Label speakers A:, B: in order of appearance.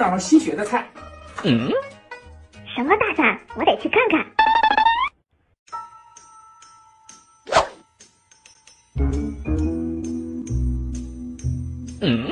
A: 早上新学的菜，
B: 嗯，
C: 什么大餐？我得去看看，
B: 嗯。